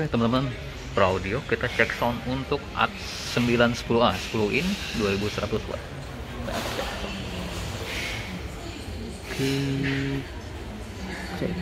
Oke teman-teman. Pro Audio kita cek sound untuk AT 910A 10 in 2100 watt Kita cek sound. Oke cek.